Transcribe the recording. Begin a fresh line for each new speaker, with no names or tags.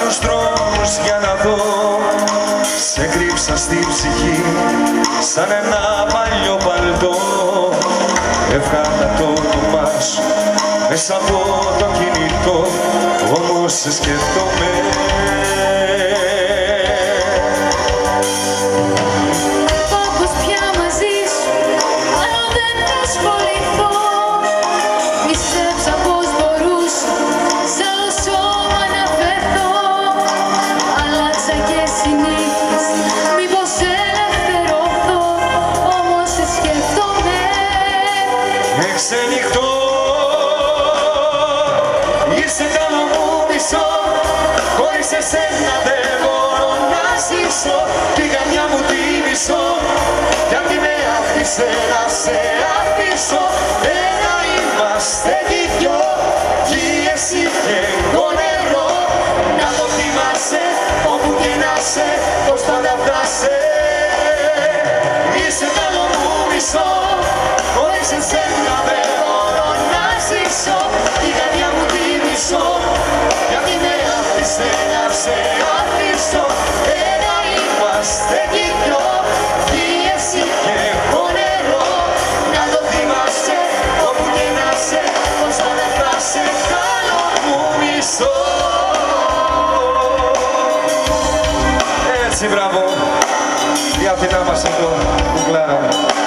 άλλους δρόμους για να δω. Σε κρύψα στη ψυχή σαν ένα παλιό παλτό. Έβγαλα το όνομά σου μέσα από το κινητό. Όμως σε σκεφτόμαι Εξενυχτώ Είσαι το άλλο μου μισό Χωρίς εσένα δεν μπορώ να ζήσω. Τη γαμιά μου τη μισώ Κι αν τη με άφησε να σε αφήσω Έτσι μπράβο Η Αθηνά μας εδώ, κουκλάρα μου.